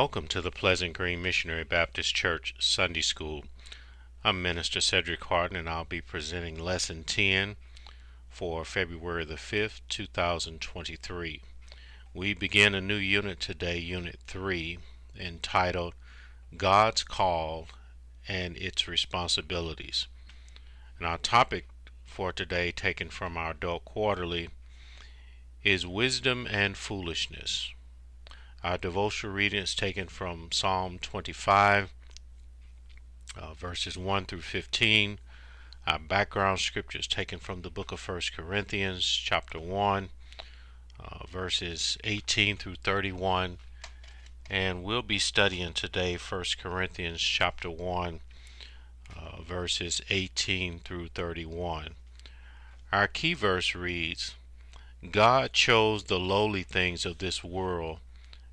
Welcome to the Pleasant Green Missionary Baptist Church Sunday School. I'm Minister Cedric Hardin and I'll be presenting Lesson 10 for February the 5th, 2023. We begin a new unit today, Unit 3, entitled God's Call and Its Responsibilities. And our topic for today, taken from our Adult Quarterly, is Wisdom and Foolishness. Our devotional reading is taken from Psalm 25, uh, verses 1 through 15. Our background scripture is taken from the book of 1 Corinthians, chapter 1, uh, verses 18 through 31. And we'll be studying today 1 Corinthians, chapter 1, uh, verses 18 through 31. Our key verse reads God chose the lowly things of this world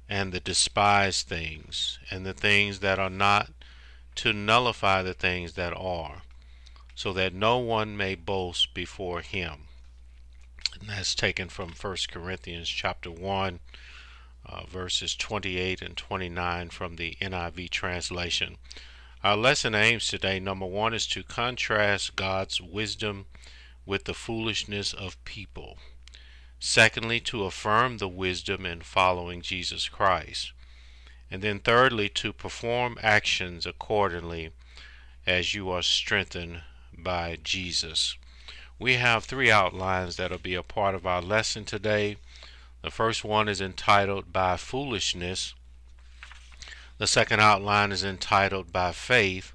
and the despised things, and the things that are not, to nullify the things that are, so that no one may boast before him. And that's taken from 1 Corinthians chapter 1, uh, verses 28 and 29 from the NIV translation. Our lesson aims today, number one, is to contrast God's wisdom with the foolishness of people. Secondly, to affirm the wisdom in following Jesus Christ. And then thirdly, to perform actions accordingly as you are strengthened by Jesus. We have three outlines that'll be a part of our lesson today. The first one is entitled By Foolishness. The second outline is entitled By Faith.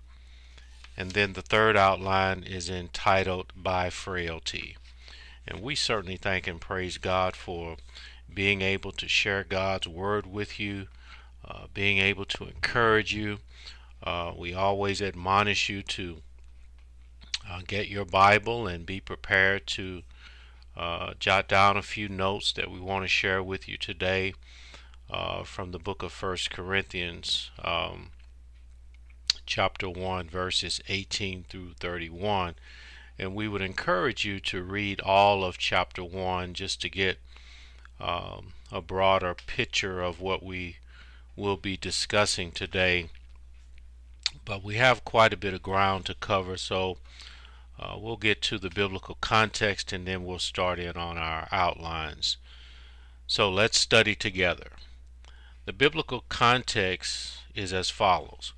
And then the third outline is entitled By Frailty. And we certainly thank and praise God for being able to share God's word with you, uh, being able to encourage you. Uh, we always admonish you to uh, get your Bible and be prepared to uh, jot down a few notes that we want to share with you today uh, from the book of First Corinthians, um, chapter 1, verses 18 through 31 and we would encourage you to read all of chapter 1 just to get um, a broader picture of what we will be discussing today. But we have quite a bit of ground to cover, so uh, we'll get to the biblical context and then we'll start in on our outlines. So let's study together. The biblical context is as follows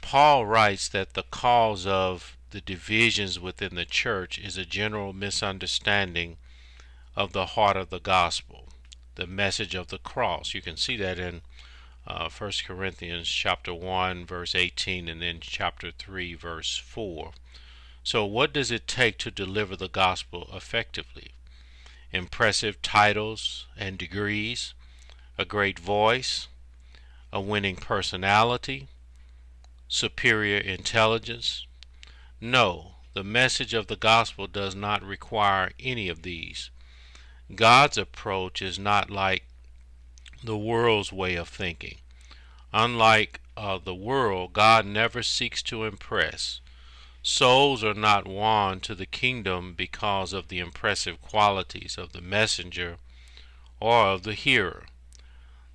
Paul writes that the cause of the divisions within the church is a general misunderstanding of the heart of the gospel, the message of the cross. You can see that in uh, 1 Corinthians chapter 1 verse 18 and then chapter 3 verse 4. So what does it take to deliver the gospel effectively? Impressive titles and degrees, a great voice, a winning personality, superior intelligence, no, the message of the gospel does not require any of these. God's approach is not like the world's way of thinking. Unlike uh, the world, God never seeks to impress. Souls are not won to the kingdom because of the impressive qualities of the messenger or of the hearer.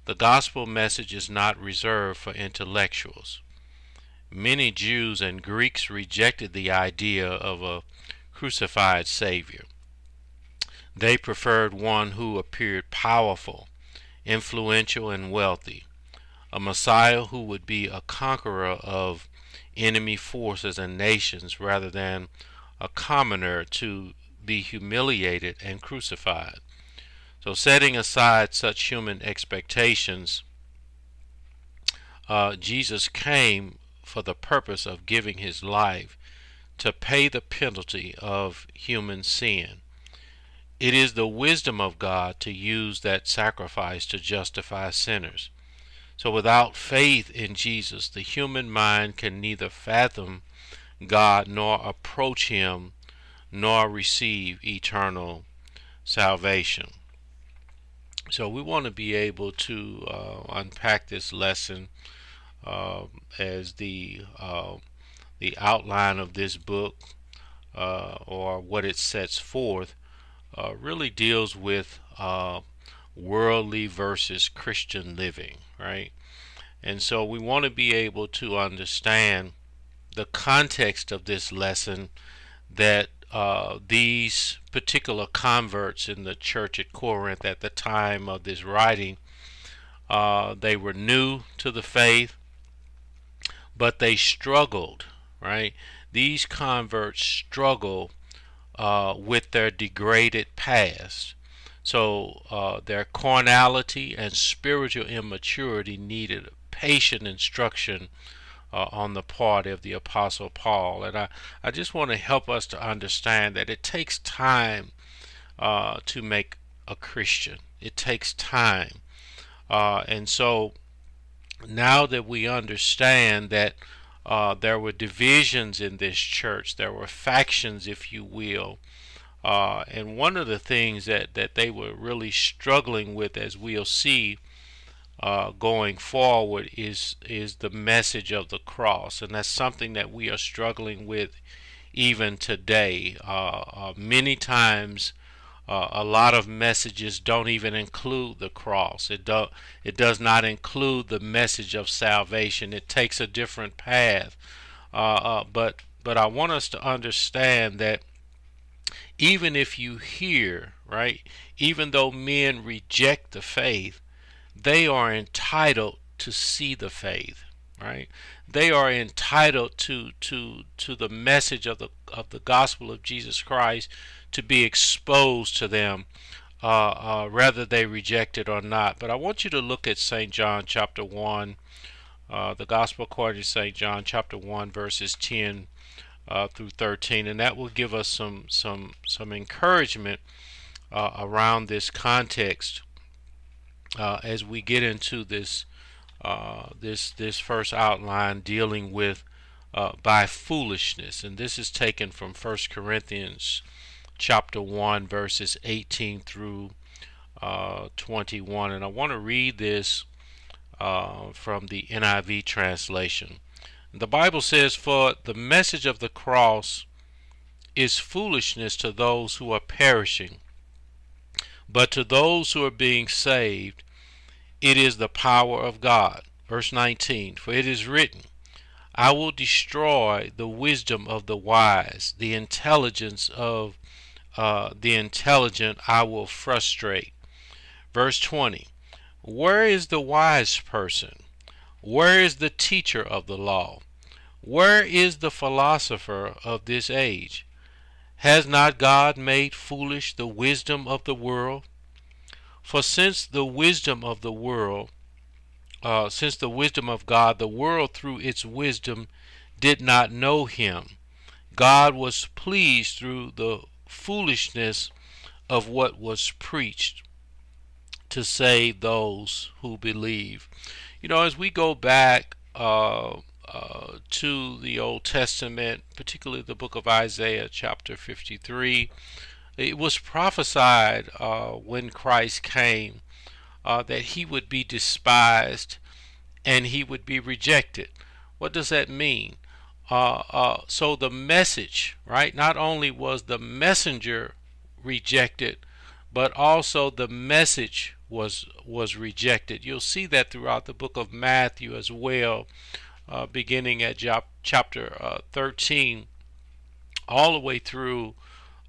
The gospel message is not reserved for intellectuals. Many Jews and Greeks rejected the idea of a crucified Savior. They preferred one who appeared powerful, influential, and wealthy, a Messiah who would be a conqueror of enemy forces and nations rather than a commoner to be humiliated and crucified. So, setting aside such human expectations, uh, Jesus came for the purpose of giving his life to pay the penalty of human sin. It is the wisdom of God to use that sacrifice to justify sinners. So without faith in Jesus, the human mind can neither fathom God nor approach him nor receive eternal salvation. So we want to be able to uh, unpack this lesson uh, as the uh, the outline of this book uh, or what it sets forth uh, really deals with uh, worldly versus Christian living, right? And so we want to be able to understand the context of this lesson that uh, these particular converts in the church at Corinth at the time of this writing, uh, they were new to the faith, but they struggled, right? These converts struggle uh, with their degraded past. So uh, their carnality and spiritual immaturity needed patient instruction uh, on the part of the Apostle Paul. And I, I just want to help us to understand that it takes time uh, to make a Christian, it takes time. Uh, and so now that we understand that uh, there were divisions in this church, there were factions, if you will. Uh, and one of the things that, that they were really struggling with, as we'll see, uh, going forward is is the message of the cross, and that's something that we are struggling with even today. Uh, uh, many times, uh, a lot of messages don't even include the cross. It do it does not include the message of salvation. It takes a different path. Uh, uh, but but I want us to understand that even if you hear right, even though men reject the faith they are entitled to see the faith right they are entitled to to to the message of the of the gospel of Jesus Christ to be exposed to them uh, uh, whether they reject it or not but I want you to look at St. John chapter 1 uh, the gospel according to St. John chapter 1 verses 10 uh, through 13 and that will give us some some some encouragement uh, around this context uh, as we get into this uh, this this first outline dealing with uh, by foolishness, and this is taken from First Corinthians chapter one verses 18 through uh, 21, and I want to read this uh, from the NIV translation. The Bible says, "For the message of the cross." is foolishness to those who are perishing but to those who are being saved, it is the power of God. Verse 19 For it is written, I will destroy the wisdom of the wise, the intelligence of uh, the intelligent I will frustrate. Verse 20 Where is the wise person? Where is the teacher of the law? Where is the philosopher of this age? Has not God made foolish the wisdom of the world? For since the wisdom of the world, uh, since the wisdom of God, the world through its wisdom did not know him, God was pleased through the foolishness of what was preached to save those who believe. You know, as we go back uh, uh, to the Old Testament, particularly the book of Isaiah, chapter 53. It was prophesied uh, when Christ came uh, that he would be despised and he would be rejected. What does that mean? Uh, uh, so the message, right? Not only was the messenger rejected, but also the message was was rejected. You'll see that throughout the book of Matthew as well uh, beginning at chapter uh, 13 all the way through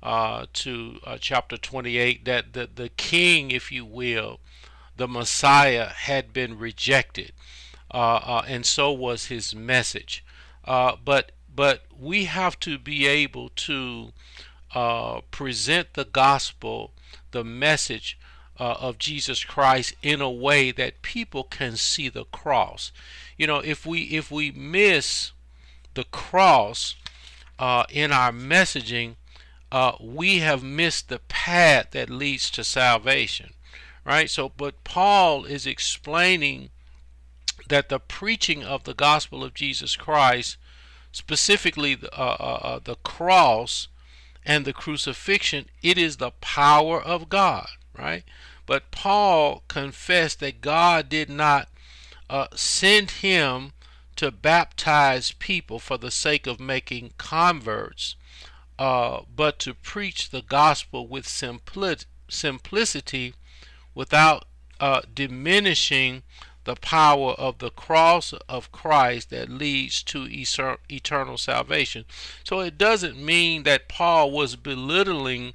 uh, to uh, chapter 28 that the, the king, if you will, the Messiah had been rejected. And so was his message. But but we have to be able to present the gospel, the message uh, of Jesus Christ in a way that people can see the cross. You know, if we if we miss the cross uh, in our messaging, uh, we have missed the path that leads to salvation, right? So, but Paul is explaining that the preaching of the gospel of Jesus Christ, specifically the, uh, uh, uh the cross and the crucifixion, it is the power of God, right? But Paul confessed that God did not uh, send him to baptize people for the sake of making converts, uh, but to preach the gospel with simpli- simplicity without uh, diminishing the power of the cross of Christ that leads to eternal salvation. So it doesn't mean that Paul was belittling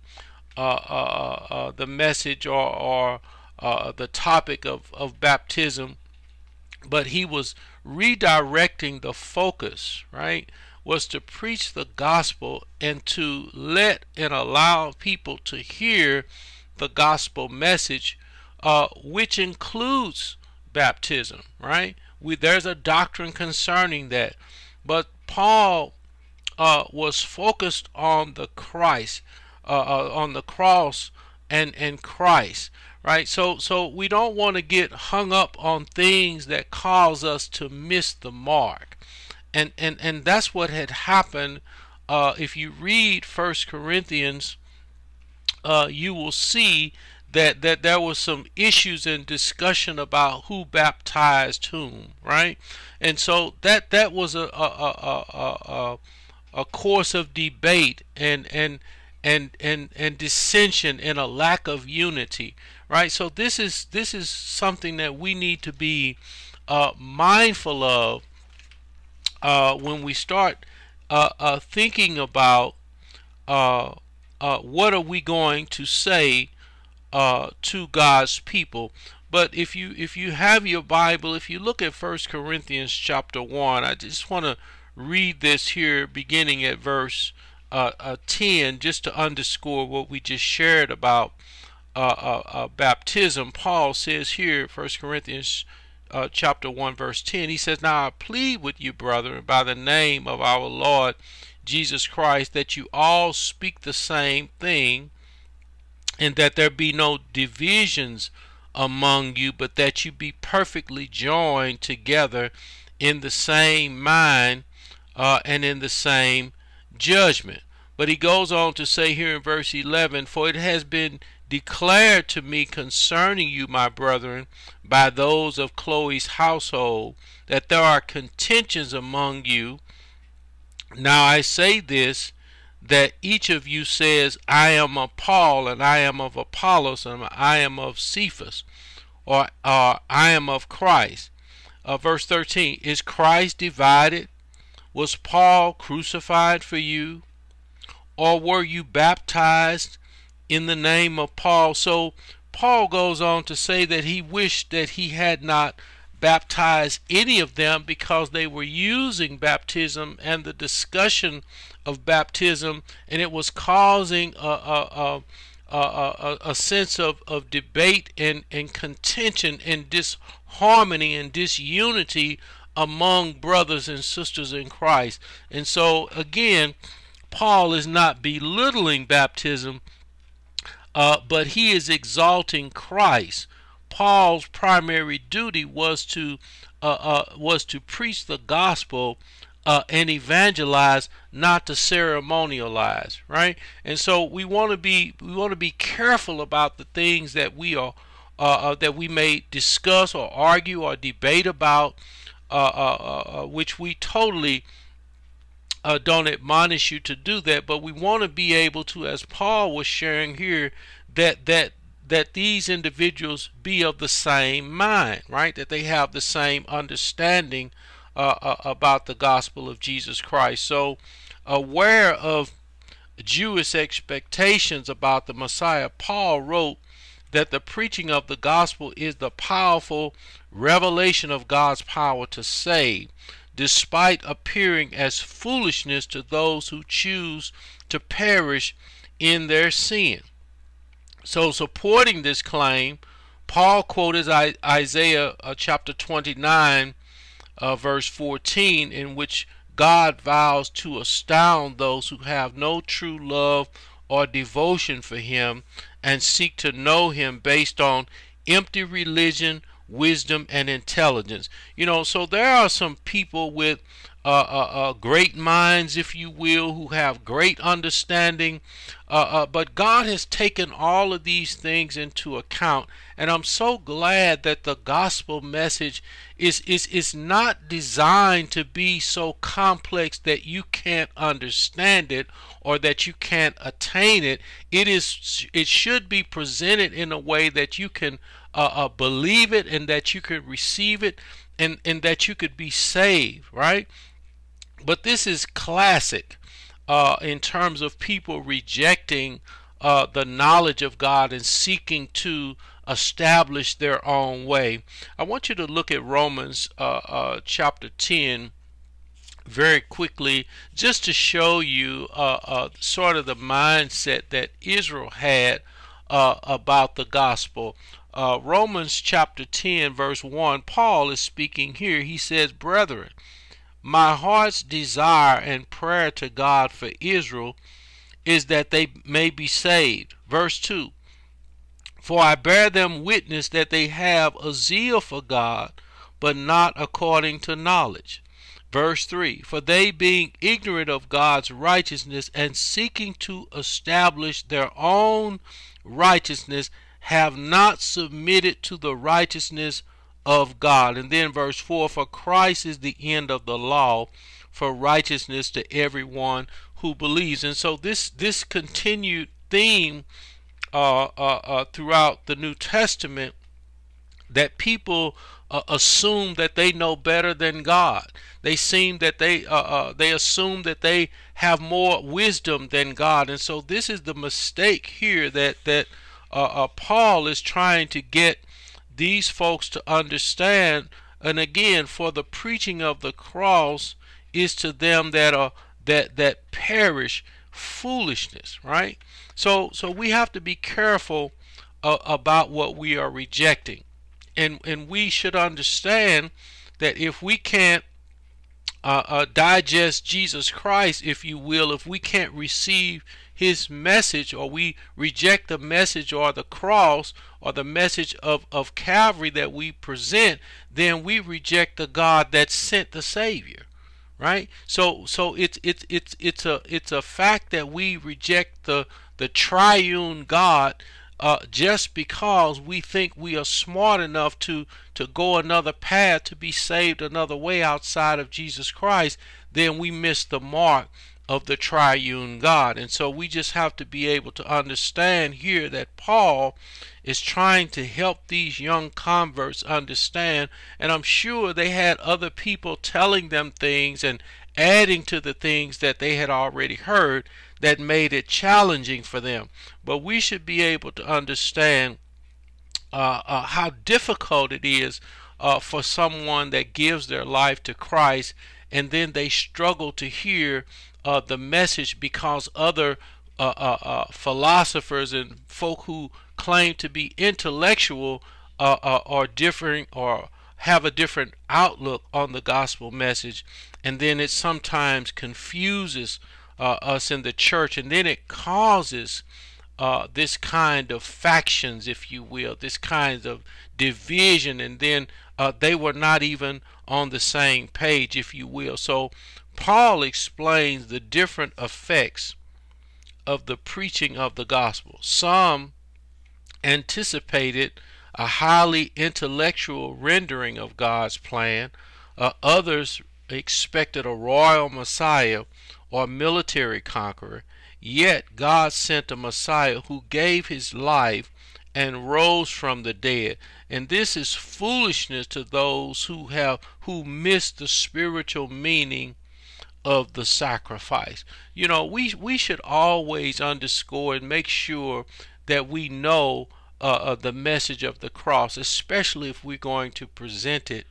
uh, uh, uh, the message or, or uh, the topic of, of baptism, but he was redirecting the focus, right? Was to preach the gospel and to let and allow people to hear the gospel message, uh, which includes baptism, right? We, there's a doctrine concerning that. But Paul uh, was focused on the Christ, uh, uh, on the cross and, and Christ, right? So, so we don't want to get hung up on things that cause us to miss the mark. And, and, and that's what had happened. Uh, if you read First Corinthians, uh, you will see that that there was some issues and discussion about who baptized whom, right? And so that that was a a, a, a, a course of debate and and and and and dissension and a lack of unity, right? So this is this is something that we need to be uh, mindful of uh, when we start uh, uh thinking about uh, uh, what are we going to say uh, to God's people. But if you if you have your Bible, if you look at First Corinthians chapter one, I just want to read this here, beginning at verse uh, uh, 10, just to underscore what we just shared about uh, uh, uh, baptism. Paul says here, First Corinthians chapter 1, verse 10, he says, Now I plead with you, brethren, by the name of our Lord Jesus Christ, that you all speak the same thing and that there be no divisions among you, but that you be perfectly joined together in the same mind uh, and in the same judgment. But he goes on to say here in verse 11, For it has been declared to me concerning you, my brethren, by those of Chloe's household, that there are contentions among you. Now I say this that each of you says, I am of Paul, and I am of Apollos, and I am of Cephas, or uh, I am of Christ. Uh, verse 13 Is Christ divided? Was Paul crucified for you? Or were you baptized in the name of Paul? So Paul goes on to say that he wished that he had not baptized any of them because they were using baptism and the discussion of baptism, and it was causing a, a, a, a, sense of, of debate and, and contention and disharmony and disunity among brothers and sisters in Christ. And so, again, Paul is not belittling baptism, uh, but he is exalting Christ. Paul's primary duty was to uh, uh, was to preach the gospel uh, and evangelize, not to ceremonialize, right? And so we want to be we want to be careful about the things that we are uh, uh, that we may discuss or argue or debate about, uh, uh, uh, which we totally don't admonish you to do that. But we want to be able to, as Paul was sharing here, that that that these individuals be of the same mind, right? That they have the same understanding uh, uh, about the gospel of Jesus Christ. So, aware of Jewish expectations about the Messiah, Paul wrote that the preaching of the gospel is the powerful revelation of God's power to save, despite appearing as foolishness to those who choose to perish in their sin. So, supporting this claim, Paul quoted Isaiah uh, chapter 29 uh, verse 14, in which God vows to astound those who have no true love or devotion for Him and seek to know Him based on empty religion, wisdom, and intelligence. You know, so there are some people with uh, uh, uh, great minds, if you will, who have great understanding. Uh, uh, but God has taken all of these things into account, and I'm so glad that the gospel message is is is not designed to be so complex that you can't understand it or that you can't attain it. It is it should be presented in a way that you can uh, believe it and that you can receive it and and that you could be saved, right? But this is classic uh, in terms of people rejecting uh, the knowledge of God and seeking to establish their own way. I want you to look at Romans uh, uh chapter 10 very quickly just to show you uh, uh, sort of the mindset that Israel had about the gospel. Romans chapter 10, verse 1, Paul is speaking here. He says, Brethren, my heart's desire and prayer to God for Israel is that they may be saved. Verse 2 For I bear them witness that they have a zeal for God, but not according to knowledge. Verse 3 For they, being ignorant of God's righteousness and seeking to establish their own righteousness, have not submitted to the righteousness of God. And then verse 4 For Christ is the end of the law for righteousness to everyone who believes. And so this this continued theme uh, uh, uh, throughout the New Testament that people uh, assume that they know better than God. They seem that they uh, uh, they assume that they have more wisdom than God, and so this is the mistake here that that Paul is trying to get these folks to understand. And again, for the preaching of the cross is to them that are that that perish foolishness, right? So so we have to be careful uh, about what we are rejecting, and and we should understand that if we can't uh, uh, digest Jesus Christ, if you will, if we can't receive his message or we reject the message or the cross or the message of, of Calvary that we present, then we reject the God that sent the Savior. Right? So so it's it's it's it's a it's a fact that we reject the the triune God uh, just because we think we are smart enough to to go another path to be saved another way outside of Jesus Christ, then we miss the mark of the triune God. And so we just have to be able to understand here that Paul is trying to help these young converts understand. And I'm sure they had other people telling them things and adding to the things that they had already heard that made it challenging for them. But we should be able to understand uh, uh, how difficult it is uh, for someone that gives their life to Christ and then they struggle to hear uh, the message because other uh, uh, uh, philosophers and folk who claim to be intellectual uh, uh, are different or have a different outlook on the gospel message, and then it sometimes confuses us in the church, and then it causes this kind of factions, if you will, this kind of division, and then they were not even on the same page, if you will. So Paul explains the different effects of the preaching of the gospel. Some anticipated a highly intellectual rendering of God's plan, uh, others expected a royal Messiah or military conqueror. Yet God sent a Messiah who gave his life and rose from the dead. And this is foolishness to those who have who miss the spiritual meaning of the sacrifice. You know, we we should always underscore and make sure that we know uh, uh, the message of the cross, especially if we're going to present it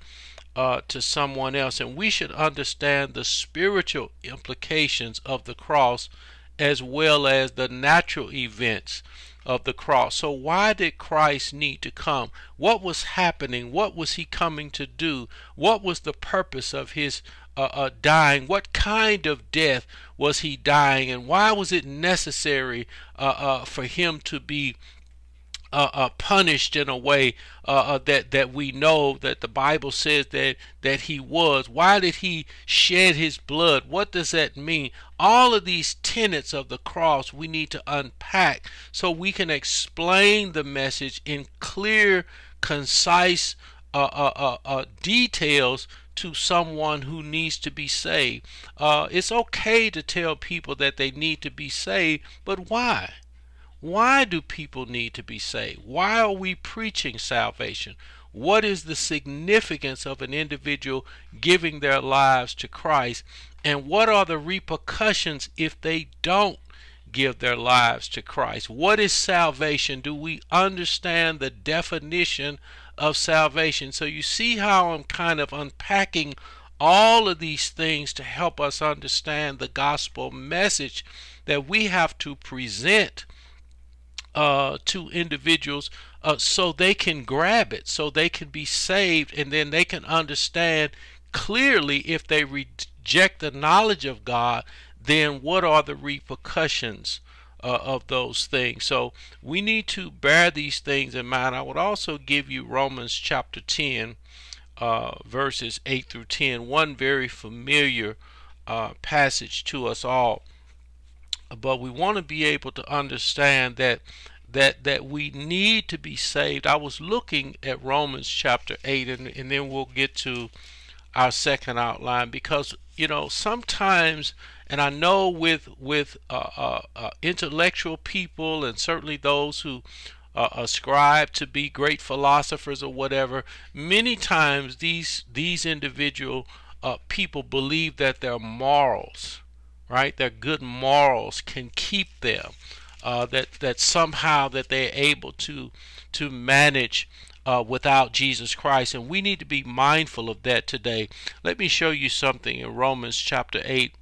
uh, to someone else. And we should understand the spiritual implications of the cross as well as the natural events of the cross. So, why did Christ need to come? What was happening? What was he coming to do? What was the purpose of his uh, uh, dying? What kind of death was he dying? And why was it necessary uh, uh for him to be uh, uh, punished in a way uh, uh, that that we know that the Bible says that that he was. Why did he shed his blood? What does that mean? All of these tenets of the cross we need to unpack so we can explain the message in clear, concise uh, uh, details to someone who needs to be saved. Uh, it's okay to tell people that they need to be saved, but why? Why do people need to be saved? Why are we preaching salvation? What is the significance of an individual giving their lives to Christ? And what are the repercussions if they don't give their lives to Christ? What is salvation? Do we understand the definition of salvation? So you see how I'm kind of unpacking all of these things to help us understand the gospel message that we have to present uh, to individuals uh, so they can grab it, so they can be saved, and then they can understand clearly if they reject the knowledge of God, then what are the repercussions uh, of those things? So we need to bear these things in mind. I would also give you Romans chapter 10, uh, verses 8 through 10, one very familiar uh, passage to us all but we want to be able to understand that that that we need to be saved. I was looking at Romans chapter 8 and, and then we'll get to our second outline because you know sometimes and I know with with uh, uh, uh, intellectual people and certainly those who uh, ascribe to be great philosophers or whatever many times these these individual uh, people believe that their morals right? Their good morals can keep them. Uh, that that somehow that they're able to to manage uh, without Jesus Christ, and we need to be mindful of that today. Let me show you something in Romans chapter eight,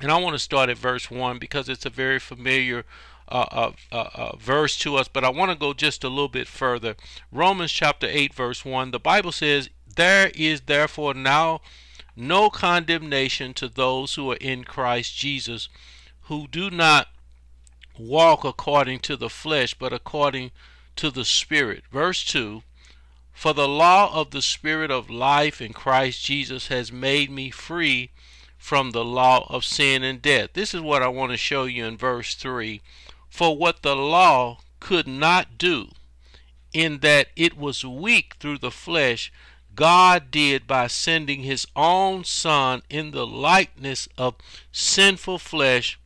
and I want to start at verse one because it's a very familiar. Uh, uh, uh, uh verse to us, but I want to go just a little bit further. Romans chapter 8, verse 1, the Bible says, There is therefore now no condemnation to those who are in Christ Jesus, who do not walk according to the flesh, but according to the Spirit. Verse 2 For the law of the Spirit of life in Christ Jesus has made me free from the law of sin and death. This is what I want to show you in verse 3. For what the law could not do, in that it was weak through the flesh, God did by sending his own Son in the likeness of sinful flesh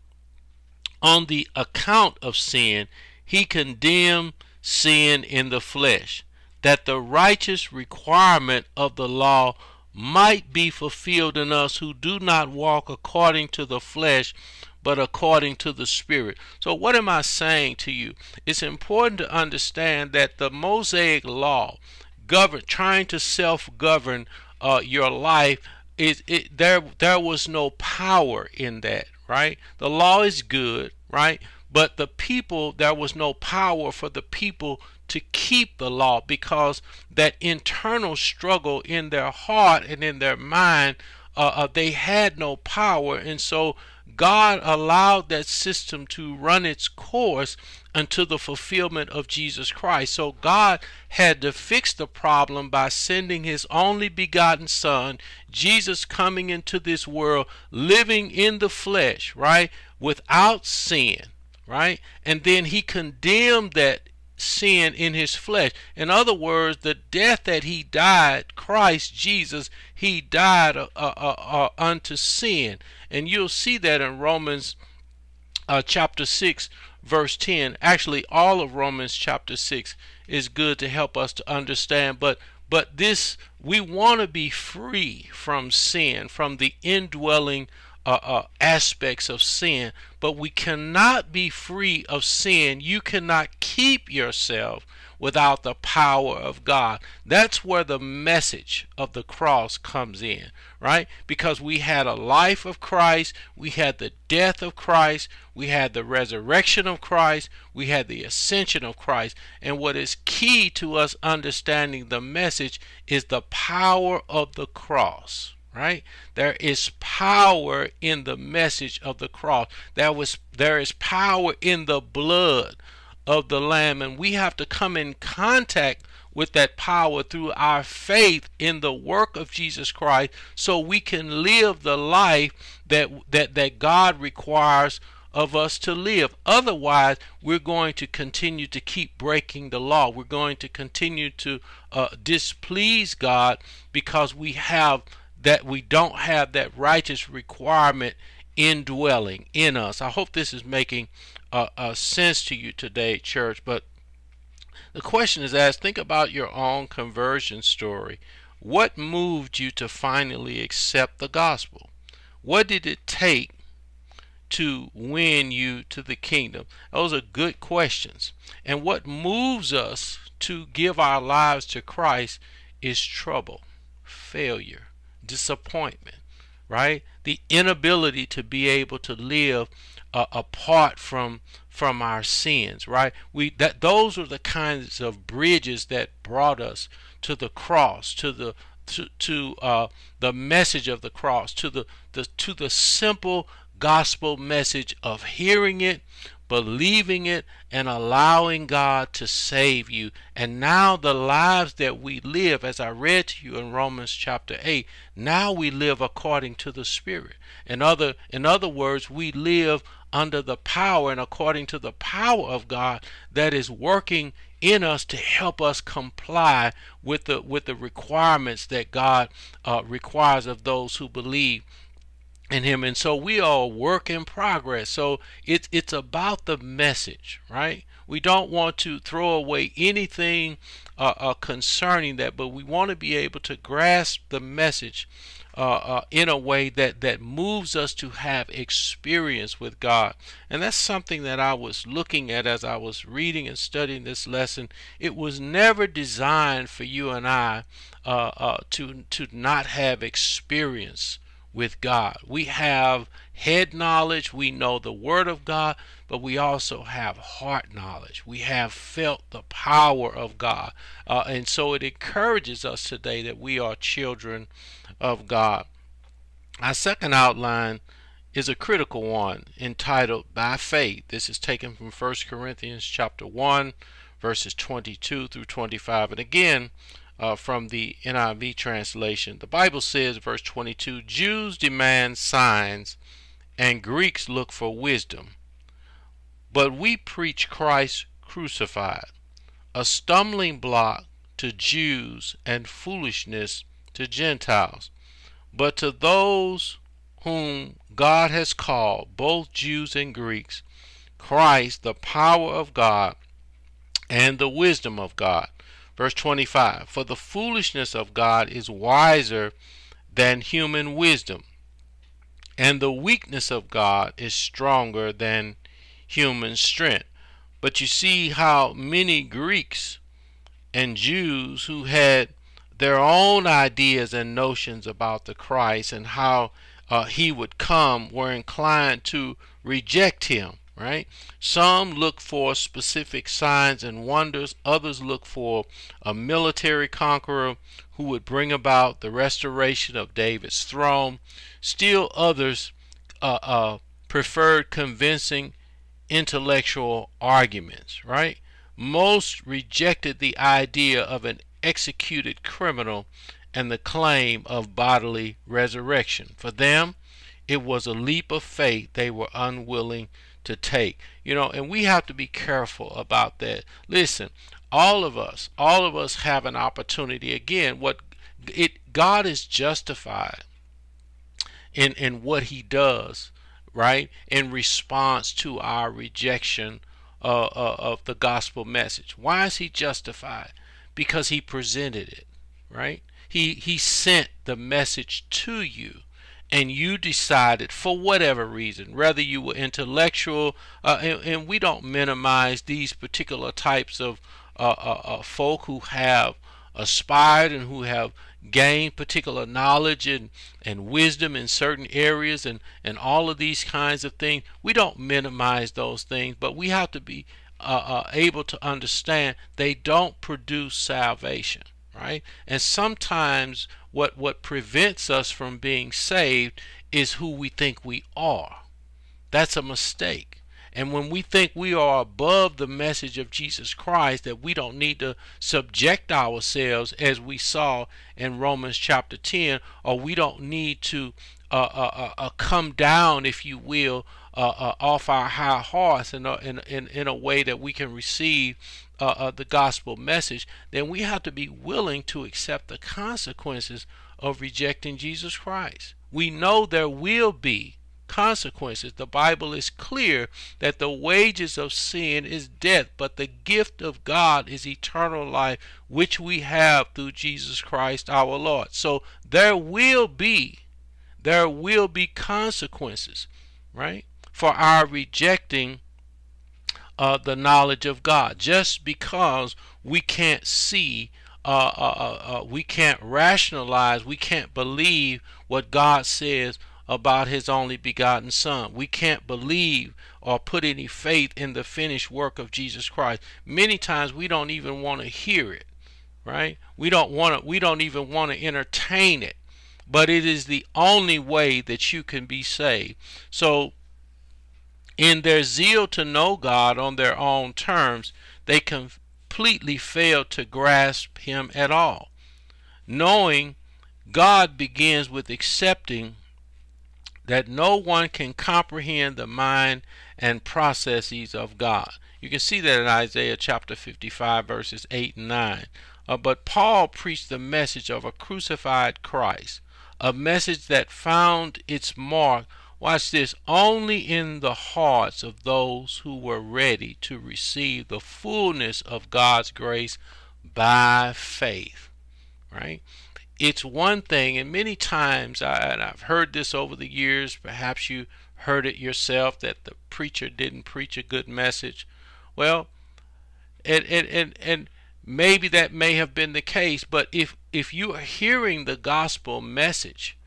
on the account of sin. He condemned sin in the flesh, that the righteous requirement of the law might be fulfilled in us who do not walk according to the flesh, but according to the Spirit. So, what am I saying to you? It's important to understand that the Mosaic law govern, trying to self-govern uh, your life, it, it there there was no power in that, right? The law is good, right? But the people, there was no power for the people to keep the law because that internal struggle in their heart and in their mind, uh, uh, they had no power. And so God allowed that system to run its course until the fulfillment of Jesus Christ. So God had to fix the problem by sending his only begotten Son, Jesus coming into this world, living in the flesh, right, without sin, right? And then he condemned that sin in his flesh. In other words, the death that he died, Christ Jesus, he died uh, uh, uh, uh unto sin. And you'll see that in Romans uh, chapter 6, verse 10. Actually, all of Romans chapter 6 is good to help us to understand. But but this we want to be free from sin, from the indwelling uh, uh, aspects of sin, but we cannot be free of sin. You cannot keep yourself without the power of God. That's where the message of the cross comes in, right? Because we had a life of Christ, we had the death of Christ, we had the resurrection of Christ, we had the ascension of Christ. And what is key to us understanding the message is the power of the cross right there is power in the message of the cross there was there is power in the blood of the Lamb, and we have to come in contact with that power through our faith in the work of Jesus Christ so we can live the life that that that God requires of us to live. Otherwise, we're going to continue to keep breaking the law. We're going to continue to uh, displease God because we have that we don't have that righteous requirement indwelling in us. I hope this is making uh, uh, sense to you today, church. But the question is asked think about your own conversion story. What moved you to finally accept the gospel? What did it take to win you to the kingdom? Those are good questions. And what moves us to give our lives to Christ is trouble, failure, disappointment, right? The inability to be able to live uh, apart from from our sins, right? We that those are the kinds of bridges that brought us to the cross, to the to, to uh, the message of the cross, to the, the to the simple gospel message of hearing it, believing it, and allowing God to save you. And now the lives that we live, as I read to you in Romans chapter 8, now we live according to the Spirit. In other, in other words, we live under the power and according to the power of God that is working in us to help us comply with the with the requirements that God uh, requires of those who believe in him and so we are a work in progress so it's it's about the message right we don't want to throw away anything uh, uh, concerning that but we want to be able to grasp the message uh, uh, in a way that that moves us to have experience with God. And that's something that I was looking at as I was reading and studying this lesson. It was never designed for you and I uh, uh to to not have experience with God. We have head knowledge, we know the Word of God, but we also have heart knowledge. We have felt the power of God. Uh, and so it encourages us today that we are children of God. Our second outline is a critical one entitled By Faith. This is taken from 1 Corinthians chapter 1 verses 22 through 25. And again, uh, from the NIV translation. The Bible says, verse 22, Jews demand signs and Greeks look for wisdom. But we preach Christ crucified, a stumbling block to Jews and foolishness to Gentiles. But to those whom God has called, both Jews and Greeks, Christ, the power of God and the wisdom of God. Verse 25 For the foolishness of God is wiser than human wisdom, and the weakness of God is stronger than human strength. But you see how many Greeks and Jews who had their own ideas and notions about the Christ and how uh, he would come were inclined to reject him right? Some look for specific signs and wonders, others look for a military conqueror who would bring about the restoration of David's throne. Still others uh, uh, preferred convincing intellectual arguments, right? Most rejected the idea of an executed criminal and the claim of bodily resurrection. For them, it was a leap of faith they were unwilling to take. You know, and we have to be careful about that. Listen, all of us, all of us have an opportunity. Again, what it God is justified in in what He does, right? In response to our rejection uh, uh, of the gospel message. Why is He justified? Because He presented it, right? He He sent the message to you and you decided for whatever reason, whether you were intellectual, uh, and, and, we don't minimize these particular types of uh, uh, uh, folk who have aspired and who have gained particular knowledge and, and wisdom in certain areas and, and all of these kinds of things. We don't minimize those things, but we have to be uh, uh, able to understand they don't produce salvation right? And sometimes what what prevents us from being saved is who we think we are. That's a mistake. And when we think we are above the message of Jesus Christ, that we don't need to subject ourselves, as we saw in Romans chapter 10, or we don't need to uh, uh, uh, uh come down, if you will, uh, uh, off our high horse in a, in, in, in a way that we can receive Uh, uh, the gospel message, then we have to be willing to accept the consequences of rejecting Jesus Christ. We know there will be consequences. The Bible is clear that the wages of sin is death, but the gift of God is eternal life, which we have through Jesus Christ our Lord. So there will be there will be consequences, right, for our rejecting uh, the knowledge of God. Just because we can't see uh, uh, uh, uh, we can't rationalize, we can't believe what God says about his only begotten son. We can't believe or put any faith in the finished work of Jesus Christ. Many times we don't even want to hear it, right? We don't want to we don't even want to entertain it. But it is the only way that you can be saved. So in their zeal to know God on their own terms, they completely fail to grasp him at all. Knowing God begins with accepting that no one can comprehend the mind and processes of God. You can see that in Isaiah chapter 55, verses 8 and 9. Uh, but Paul preached the message of a crucified Christ, a message that found its mark, watch this, only in the hearts of those who were ready to receive the fullness of God's grace by faith. Right? it's one thing, and many times, I, and I've heard this over the years, perhaps you heard it yourself, that the preacher didn't preach a good message. Well, and, and, and, and maybe that may have been the case, but if, if you are hearing the gospel message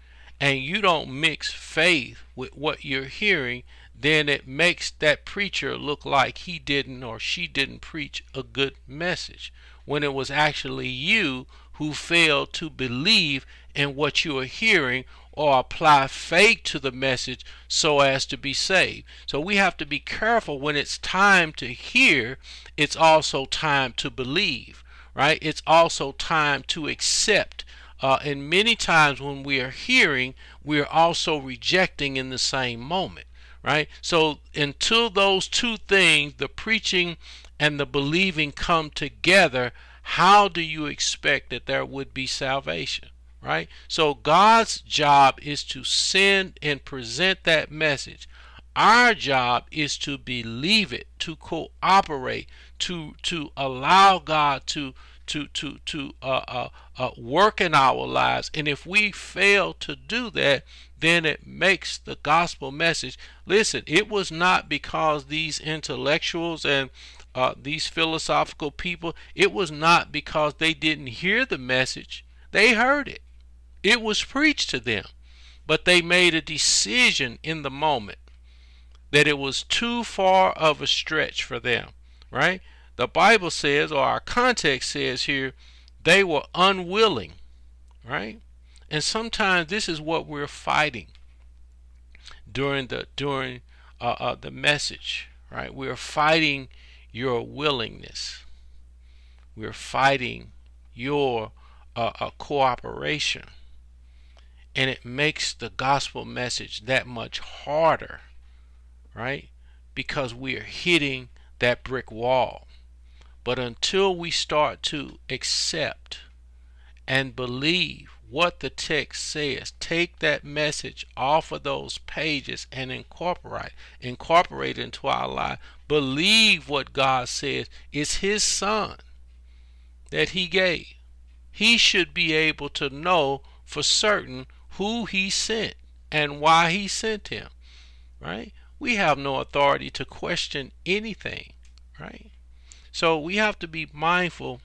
and you don't mix faith with what you're hearing, then it makes that preacher look like he didn't or she didn't preach a good message when it was actually you who failed to believe in what you are hearing or apply faith to the message so as to be saved. So we have to be careful when it's time to hear, it's also time to believe, right? It's also time to accept. Uh, and many times when we are hearing, we are also rejecting in the same moment, right? So until those two things, the preaching and the believing, come together, how do you expect that there would be salvation? Right? So God's job is to send and present that message. Our job is to believe it, to cooperate, to to allow God to to to to uh, uh, uh, work in our lives. And if we fail to do that, then it makes the gospel message. Listen, it was not because these intellectuals and uh, these philosophical people, it was not because they didn't hear the message. They heard it. It was preached to them. But they made a decision in the moment that it was too far of a stretch for them, right? The Bible says, or our context says here, they were unwilling, right? And sometimes this is what we're fighting during the during uh, uh, the message, right? We're fighting your willingness. We're fighting your uh, uh, cooperation. And it makes the gospel message that much harder, right? Because we are hitting that brick wall. But until we start to accept and believe what the text says. Take that message off of those pages and incorporate incorporate it into our life. Believe what God says is his son that he gave. He should be able to know for certain who he sent and why he sent him. Right? We have no authority to question anything, right? So we have to be mindful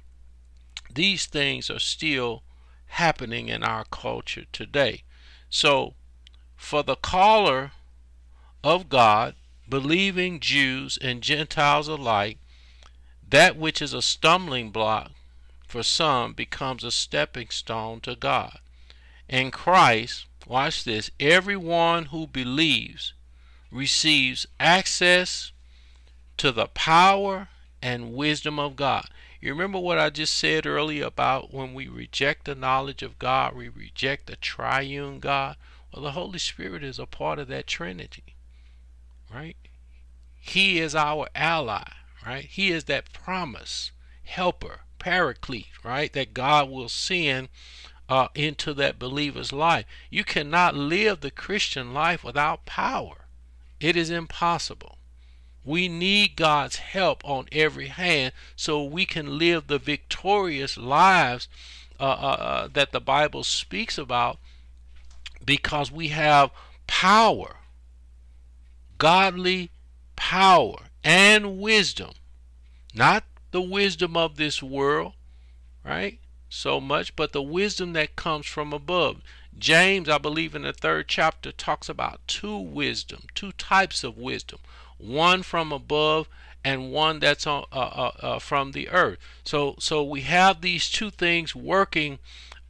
these things are still happening in our culture today. So, for the caller of God, believing Jews and Gentiles alike, that which is a stumbling block for some becomes a stepping stone to God. In Christ, watch this, everyone who believes receives access to the power and wisdom of God. You remember what I just said earlier about when we reject the knowledge of God, we reject the triune God? Well, the Holy Spirit is a part of that Trinity, right? He is our ally, right? He is that promise, helper, paraclete, right? That God will send uh, into that believer's life. You cannot live the Christian life without power. It is impossible. We need God's help on every hand so we can live the victorious lives uh, uh, uh, that the Bible speaks about because we have power, godly power, and wisdom. Not the wisdom of this world, right? So much, but the wisdom that comes from above. James, I believe, in the third chapter, talks about two wisdom, two types of wisdom one from above and one that's on, uh, uh, uh, from the earth. So, so we have these two things working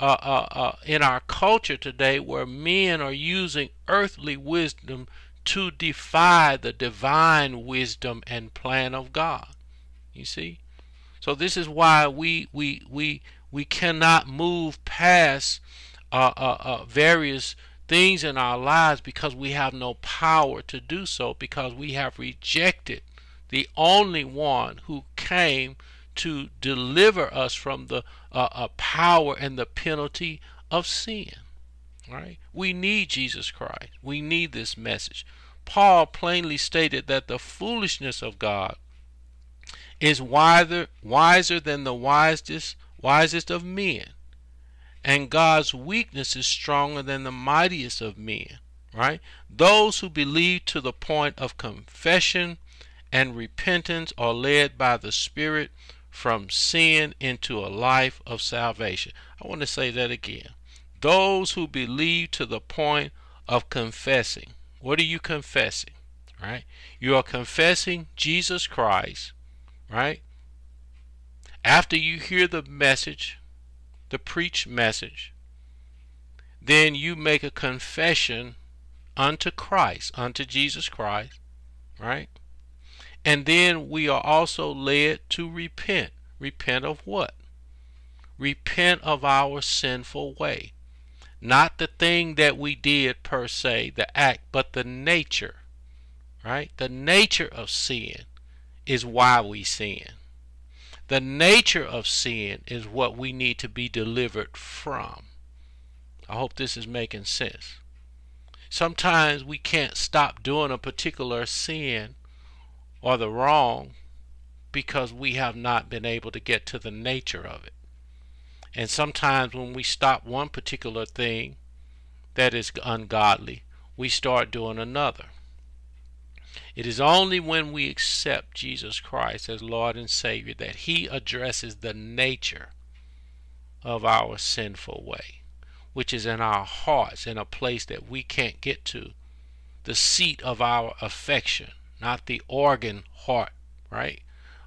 uh, uh, uh, in our culture today, where men are using earthly wisdom to defy the divine wisdom and plan of God. You see, so this is why we we we we cannot move past various things in our lives because we have no power to do so because we have rejected the only one who came to deliver us from the uh, uh, power and the penalty of sin. Right? We need Jesus Christ. We need this message. Paul plainly stated that the foolishness of God is wiser wiser than the wisest wisest of men and God's weakness is stronger than the mightiest of men, right? Those who believe to the point of confession and repentance are led by the Spirit from sin into a life of salvation. I want to say that again. Those who believe to the point of confessing. What are you confessing? Right? You are confessing Jesus Christ, right? After you hear the message, the preached message, then you make a confession unto Christ, unto Jesus Christ, right? And then we are also led to repent. Repent of what? Repent of our sinful way. Not the thing that we did per se, the act, but the nature, right? The nature of sin is why we sin. The nature of sin is what we need to be delivered from. I hope this is making sense. Sometimes we can't stop doing a particular sin or the wrong because we have not been able to get to the nature of it. And sometimes when we stop one particular thing that is ungodly, we start doing another. It is only when we accept Jesus Christ as Lord and Savior that He addresses the nature of our sinful way, which is in our hearts, in a place that we can't get to, the seat of our affection, not the organ heart, right?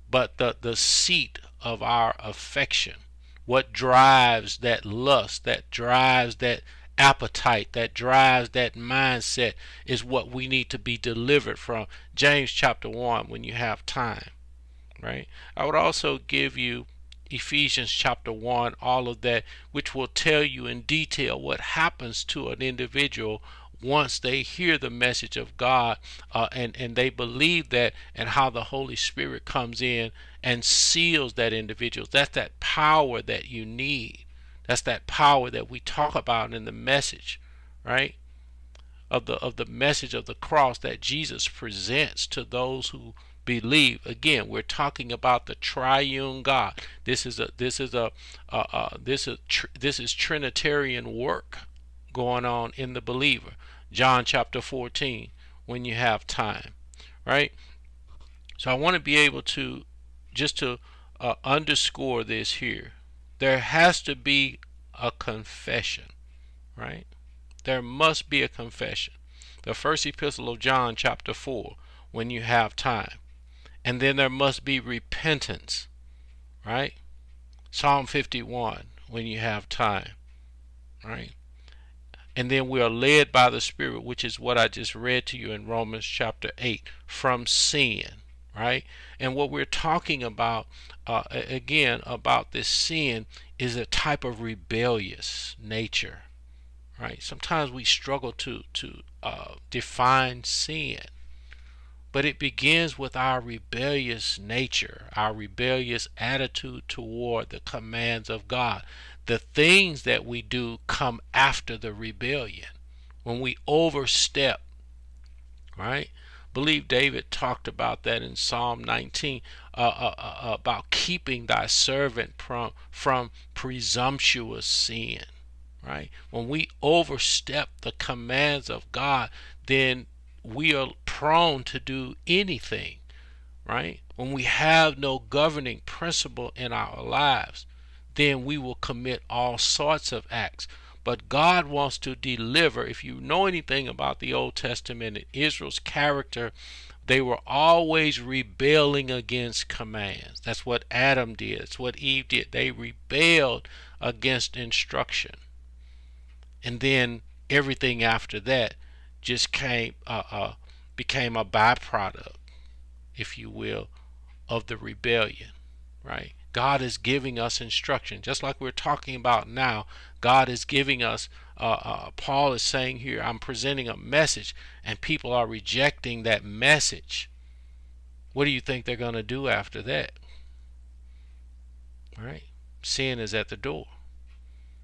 But the, the seat of our affection. What drives that lust, that drives that appetite that drives that mindset is what we need to be delivered from. James chapter 1 when you have time, right? I would also give you Ephesians chapter 1, all of that, which will tell you in detail what happens to an individual once they hear the message of God uh, and, and they believe that, and how the Holy Spirit comes in and seals that individual. That's that power that you need that's that power that we talk about in the message, right? Of the of the message of the cross that Jesus presents to those who believe. Again, we're talking about the triune God. This is a this is a uh, uh, this is tr- this is Trinitarian work going on in the believer. John chapter 14 when you have time, right? So I want to be able to just to uh, underscore this here there has to be a confession, right? There must be a confession. The first epistle of John, chapter 4, when you have time. And then there must be repentance, right? Psalm 51, when you have time, right? And then we are led by the Spirit, which is what I just read to you in Romans chapter 8, from sin, right? And what we're talking about, uh, again, about this sin is a type of rebellious nature, right? Sometimes we struggle to to uh, define sin, but it begins with our rebellious nature, our rebellious attitude toward the commands of God. The things that we do come after the rebellion when we overstep, right? Believe David talked about that in Psalm 19 uh, uh, uh, about keeping thy servant from, from presumptuous sin. Right? When we overstep the commands of God, then we are prone to do anything. Right? When we have no governing principle in our lives, then we will commit all sorts of acts. But God wants to deliver. If you know anything about the Old Testament and Israel's character, they were always rebelling against commands. That's what Adam did. That's what Eve did. They rebelled against instruction. And then everything after that just came uh, uh, became a byproduct, if you will, of the rebellion, right? God is giving us instruction, just like we're talking about now. God is giving us, uh, uh, Paul is saying here, I'm presenting a message, and people are rejecting that message. What do you think they're going to do after that? All right? Sin is at the door.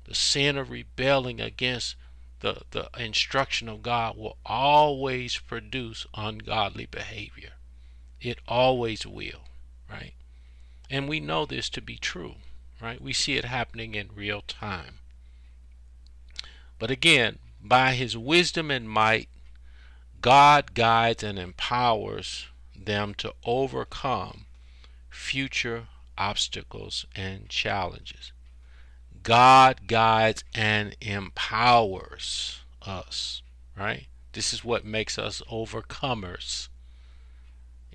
The sin of rebelling against the, the instruction of God will always produce ungodly behavior. It always will, right? And we know this to be true, right? We see it happening in real time. But again, by his wisdom and might, God guides and empowers them to overcome future obstacles and challenges. God guides and empowers us, right? This is what makes us overcomers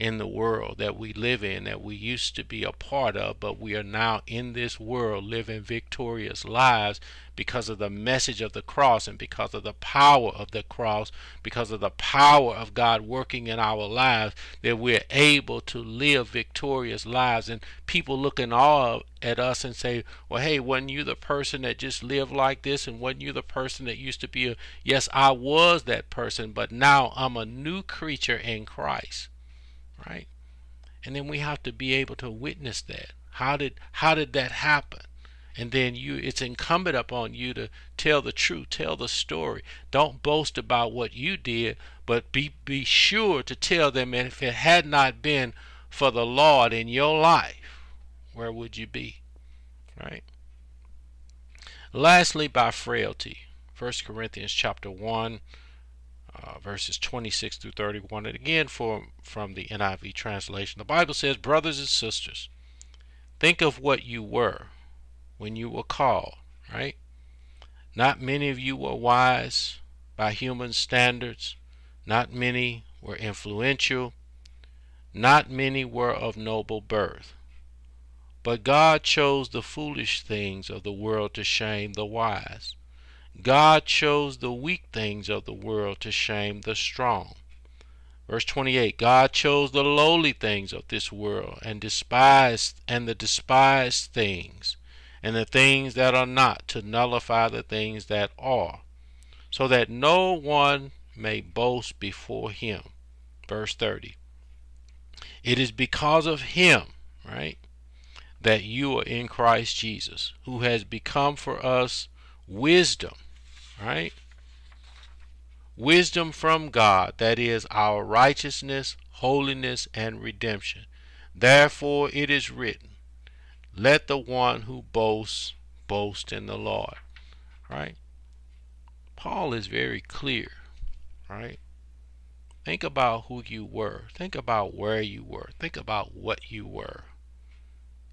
in the world that we live in that we used to be a part of, but we are now in this world living victorious lives because of the message of the cross and because of the power of the cross, because of the power of God working in our lives, that we're able to live victorious lives. And people look in awe at us and say, Well, hey, wasn't you the person that just lived like this? And wasn't you the person that used to be a. Yes, I was that person, but now I'm a new creature in Christ right? And then we have to be able to witness that. How did how did that happen? And then you it's incumbent upon you to tell the truth, tell the story. Don't boast about what you did, but be be sure to tell them and if it had not been for the Lord in your life, where would you be? Right? Lastly, by frailty. 1 Corinthians chapter 1 uh, verses 26 through 31. And again, for, from the NIV translation, the Bible says, Brothers and sisters, think of what you were when you were called, right? Not many of you were wise by human standards. Not many were influential. Not many were of noble birth. But God chose the foolish things of the world to shame the wise. God chose the weak things of the world to shame the strong. Verse 28 God chose the lowly things of this world and despised and the despised things and the things that are not to nullify the things that are, so that no one may boast before him. Verse 30 It is because of him, right, that you are in Christ Jesus, who has become for us wisdom right? Wisdom from God, that is our righteousness, holiness, and redemption. Therefore it is written, Let the one who boasts boast in the Lord. Right? Paul is very clear, right? Think about who you were. Think about where you were. Think about what you were.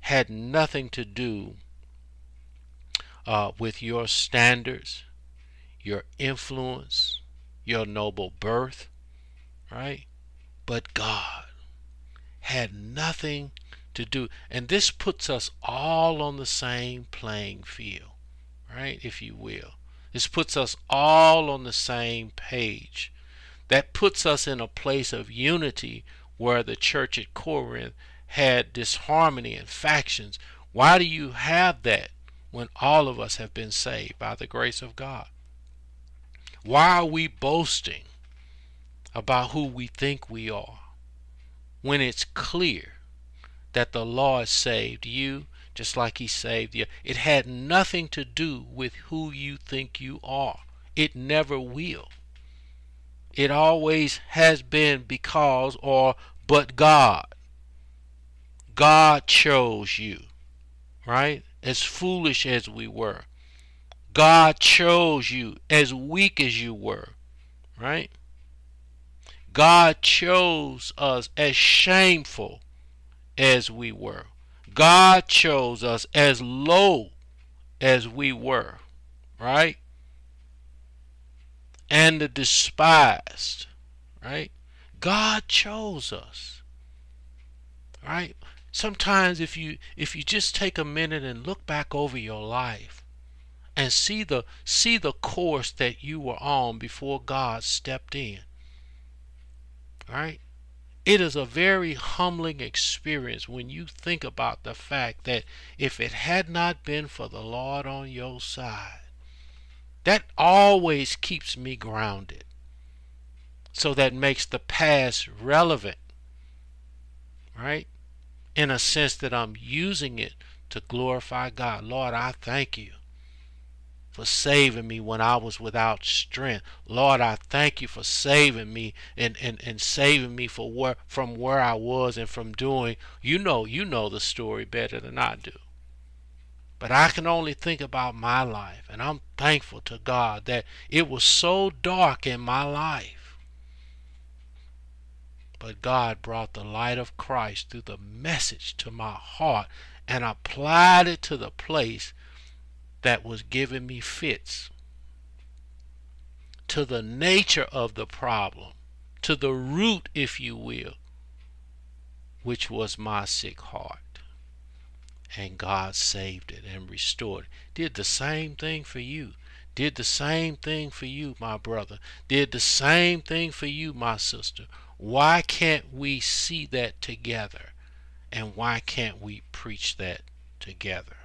Had nothing to do uh, with your standards, your influence, your noble birth, right? But God had nothing to do. And this puts us all on the same playing field, right? If you will. This puts us all on the same page. That puts us in a place of unity where the church at Corinth had disharmony and factions. Why do you have that when all of us have been saved by the grace of God? Why are we boasting about who we think we are when it's clear that the Lord saved you just like he saved you? It had nothing to do with who you think you are. It never will. It always has been because or but God. God chose you, right? As foolish as we were. God chose you as weak as you were, right? God chose us as shameful as we were. God chose us as low as we were, right? And the despised, right? God chose us. Right? Sometimes if you if you just take a minute and look back over your life and see the see the course that you were on before God stepped in. Right? It is a very humbling experience when you think about the fact that if it had not been for the Lord on your side, that always keeps me grounded. So that makes the past relevant, right? In a sense that I'm using it to glorify God. Lord, I thank you for saving me when I was without strength. Lord, I thank you for saving me and, and, and saving me for where from where I was and from doing you know you know the story better than I do. But I can only think about my life and I'm thankful to God that it was so dark in my life. But God brought the light of Christ through the message to my heart and applied it to the place that was giving me fits to the nature of the problem, to the root, if you will, which was my sick heart. And God saved it and restored it. Did the same thing for you. Did the same thing for you, my brother. Did the same thing for you, my sister. Why can't we see that together? And why can't we preach that together?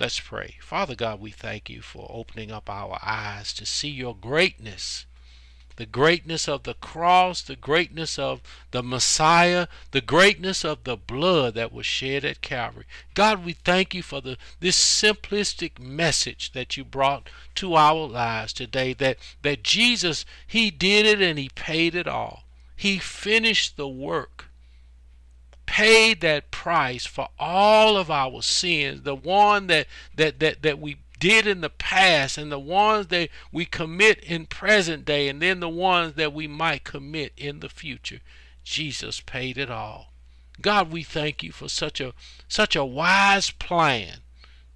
Let's pray. Father God, we thank you for opening up our eyes to see your greatness. The greatness of the cross, the greatness of the Messiah, the greatness of the blood that was shed at Calvary. God, we thank you for the this simplistic message that you brought to our lives today that that Jesus, he did it and he paid it all. He finished the work paid that price for all of our sins, the one that that that, that we did in the past and the ones that we commit in present day and then the ones that we might commit in the future. Jesus paid it all. God, we thank you for such a such a wise plan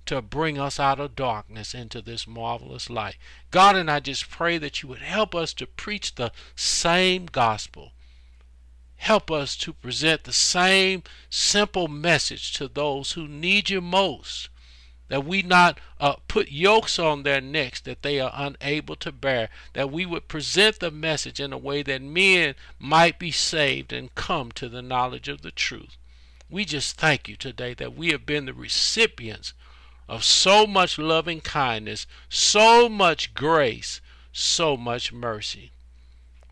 to bring us out of darkness into this marvelous light. God, and I just pray that you would help us to preach the same gospel Help us to present the same simple message to those who need you most. That we not uh, put yokes on their necks that they are unable to bear. That we would present the message in a way that men might be saved and come to the knowledge of the truth. We just thank you today that we have been the recipients of so much loving kindness, so much grace, so much mercy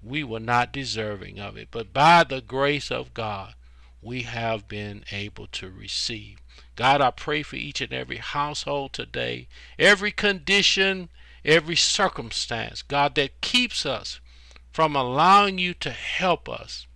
we were not deserving of it, but by the grace of God, we have been able to receive. God, I pray for each and every household today, every condition, every circumstance, God, that keeps us from allowing you to help us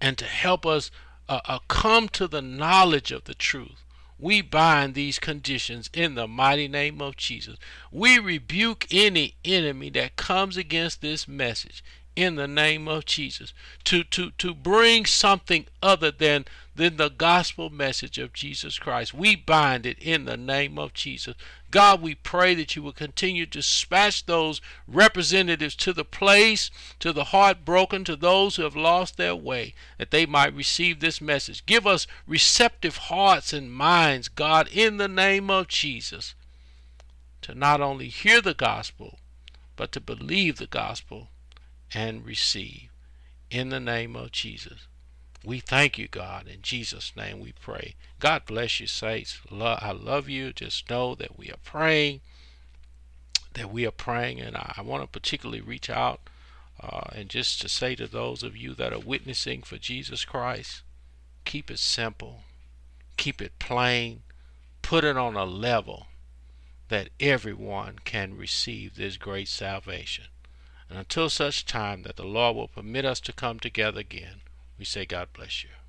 and to help us uh, uh, come to the knowledge of the truth. We bind these conditions in the mighty name of Jesus. We rebuke any enemy that comes against this message in the name of Jesus to, to, to bring something other than, than the gospel message of Jesus Christ. We bind it in the name of Jesus. God, we pray that you will continue to dispatch those representatives to the place, to the heartbroken, to those who have lost their way, that they might receive this message. Give us receptive hearts and minds, God, in the name of Jesus, to not only hear the gospel, but to believe the gospel and receive. in the name of Jesus. We thank you, God. In Jesus' name we pray. God bless you, saints. I love you. Just know that we are praying, that we are praying, and I want to particularly reach out uh, and just to say to those of you that are witnessing for Jesus Christ, keep it simple, keep it plain, put it on a level that everyone can receive this great salvation. And until such time that the Lord will permit us to come together again, we say, God bless you.